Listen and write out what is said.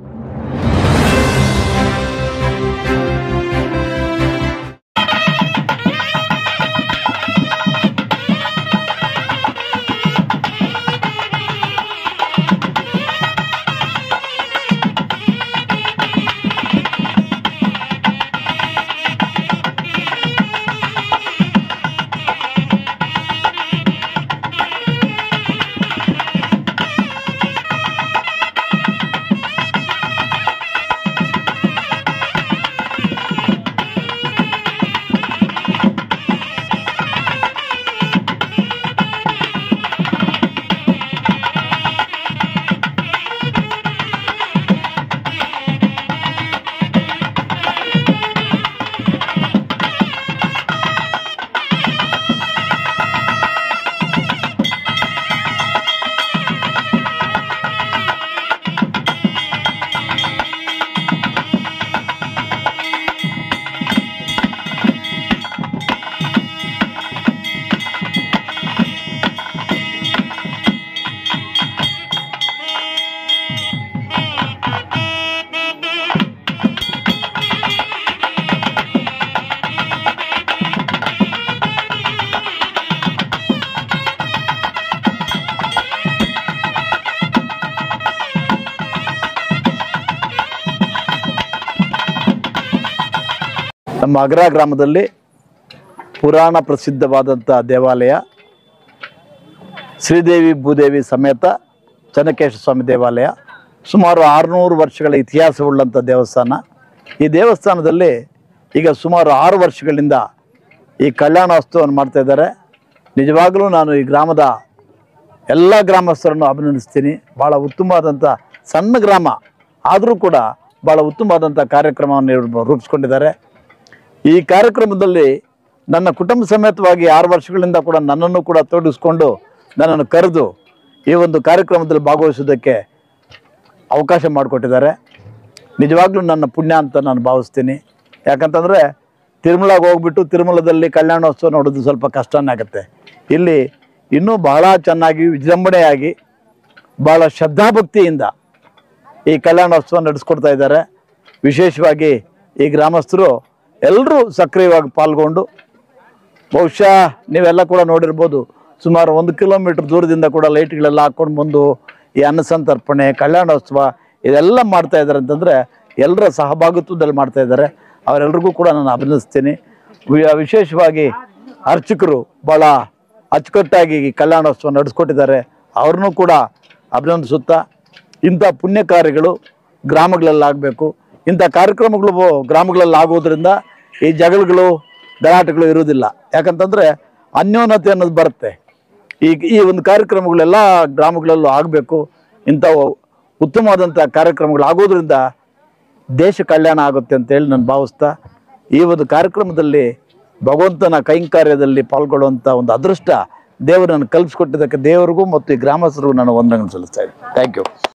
you ನಮ್ಮ ಅಗ್ರ ಗ್ರಾಮದಲ್ಲಿ ಪುರಾಣ ಪ್ರಸಿದ್ಧವಾದಂಥ ದೇವಾಲಯ, ಶ್ರೀದೇವಿ ಭೂದೇವಿ ಸಮೇತ ಚನ್ನಕೇಶ್ವರ ಸ್ವಾಮಿ ದೇವಾಲಯ, ಸುಮಾರು ಆರುನೂರು ವರ್ಷಗಳ ಇತಿಹಾಸವುಳ್ಳಂಥ ದೇವಸ್ಥಾನ. ಈ ದೇವಸ್ಥಾನದಲ್ಲಿ ಈಗ ಸುಮಾರು ಆರು ವರ್ಷಗಳಿಂದ ಈ ಕಲ್ಯಾಣೋತ್ಸವವನ್ನು ಮಾಡ್ತಾ ಇದ್ದಾರೆ. ನಿಜವಾಗಲೂ ನಾನು ಈ ಗ್ರಾಮದ ಎಲ್ಲ ಗ್ರಾಮಸ್ಥರನ್ನು ಅಭಿನಂದಿಸ್ತೀನಿ. ಭಾಳ ಉತ್ತಮವಾದಂಥ ಸಣ್ಣ ಗ್ರಾಮ, ಆದರೂ ಕೂಡ ಭಾಳ ಉತ್ತಮವಾದಂಥ ಕಾರ್ಯಕ್ರಮವನ್ನು ರೂಪಿಸ್ಕೊಂಡಿದ್ದಾರೆ. ಈ ಕಾರ್ಯಕ್ರಮದಲ್ಲಿ ನನ್ನ ಕುಟುಂಬ ಸಮೇತವಾಗಿ ಆರು ವರ್ಷಗಳಿಂದ ಕೂಡ ನನ್ನನ್ನು ಕೂಡ ತೊಡಗಿಸ್ಕೊಂಡು ನನ್ನನ್ನು ಕರೆದು ಈ ಒಂದು ಕಾರ್ಯಕ್ರಮದಲ್ಲಿ ಭಾಗವಹಿಸೋದಕ್ಕೆ ಅವಕಾಶ ಮಾಡಿಕೊಟ್ಟಿದ್ದಾರೆ. ನಿಜವಾಗ್ಲೂ ನನ್ನ ಪುಣ್ಯ ಅಂತ ನಾನು ಭಾವಿಸ್ತೀನಿ. ಯಾಕಂತಂದರೆ ತಿರುಮಲಾಗೆ ಹೋಗ್ಬಿಟ್ಟು ತಿರುಮಲದಲ್ಲಿ ಕಲ್ಯಾಣೋತ್ಸವ ನೋಡೋದು ಸ್ವಲ್ಪ ಕಷ್ಟನೇ ಆಗುತ್ತೆ. ಇಲ್ಲಿ ಇನ್ನೂ ಬಹಳ ಚೆನ್ನಾಗಿ ವಿಜೃಂಭಣೆಯಾಗಿ ಭಾಳ ಶ್ರದ್ಧಾಭಕ್ತಿಯಿಂದ ಈ ಕಲ್ಯಾಣೋತ್ಸವ ನಡೆಸ್ಕೊಡ್ತಾ ಇದ್ದಾರೆ. ವಿಶೇಷವಾಗಿ ಈ ಗ್ರಾಮಸ್ಥರು ಎಲ್ಲರೂ ಸಕ್ರಿಯವಾಗಿ ಪಾಲ್ಗೊಂಡು ಬಹುಶಃ ನೀವೆಲ್ಲ ಕೂಡ ನೋಡಿರ್ಬೋದು ಸುಮಾರು ಒಂದು ಕಿಲೋಮೀಟರ್ ದೂರದಿಂದ ಕೂಡ ಲೈಟ್ಗಳೆಲ್ಲ ಹಾಕ್ಕೊಂಡು ಬಂದು ಈ ಅನ್ನಸಂತರ್ಪಣೆ, ಕಲ್ಯಾಣೋತ್ಸವ ಇದೆಲ್ಲ ಮಾಡ್ತಾ ಇದ್ದಾರೆ ಅಂತಂದರೆ ಎಲ್ಲರ ಸಹಭಾಗಿತ್ವದಲ್ಲಿ ಮಾಡ್ತಾ ಇದ್ದಾರೆ. ಅವರೆಲ್ರಿಗೂ ಕೂಡ ನಾನು ಅಭಿನಂದಿಸ್ತೀನಿ. ವಿಶೇಷವಾಗಿ ಅರ್ಚಕರು ಭಾಳ ಅಚ್ಚುಕಟ್ಟಾಗಿ ಈ ಕಲ್ಯಾಣೋತ್ಸವ ನಡೆಸ್ಕೊಟ್ಟಿದ್ದಾರೆ. ಅವ್ರನ್ನೂ ಕೂಡ ಅಭಿನಂದಿಸುತ್ತಾ ಇಂಥ ಪುಣ್ಯ ಕಾರ್ಯಗಳು ಗ್ರಾಮಗಳಲ್ಲಿ ಆಗಬೇಕು ಇಂಥ ಕಾರ್ಯಕ್ರಮಗಳು ಗ್ರಾಮಗಳಲ್ಲಿ ಆಗೋದ್ರಿಂದ ಈ ಜಗಳಗಳು, ಗಲಾಟೆಗಳು ಇರುವುದಿಲ್ಲ. ಯಾಕಂತಂದರೆ ಅನ್ಯೋನ್ಯತೆ ಅನ್ನೋದು ಬರುತ್ತೆ. ಈ ಈ ಒಂದು ಕಾರ್ಯಕ್ರಮಗಳೆಲ್ಲ ಗ್ರಾಮಗಳಲ್ಲೂ ಆಗಬೇಕು. ಇಂಥ ಉತ್ತಮವಾದಂಥ ಕಾರ್ಯಕ್ರಮಗಳು ಆಗೋದ್ರಿಂದ ದೇಶ ಕಲ್ಯಾಣ ಆಗುತ್ತೆ ಅಂತೇಳಿ ನಾನು ಭಾವಿಸ್ತಾ, ಈ ಒಂದು ಕಾರ್ಯಕ್ರಮದಲ್ಲಿ ಭಗವಂತನ ಕೈಂಕಾರ್ಯದಲ್ಲಿ ಪಾಲ್ಗೊಳ್ಳುವಂಥ ಒಂದು ಅದೃಷ್ಟ ದೇವರು ನನಗೆ ಕಲ್ಪಿಸ್ಕೊಟ್ಟಿದ್ದಕ್ಕೆ ದೇವರಿಗೂ ಮತ್ತು ಈ ಗ್ರಾಮಸ್ಥರಿಗೂ ನಾನು ವಂದನೆ ಸಲ್ಲಿಸ್ತಾ ಇದ್ದೀನಿ. Thank you